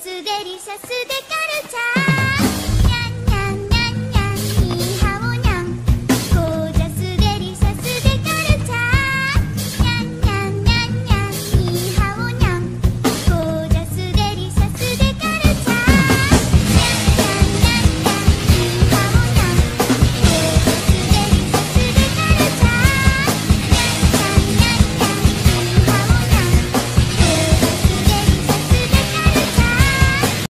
スデリシャスデカルチャー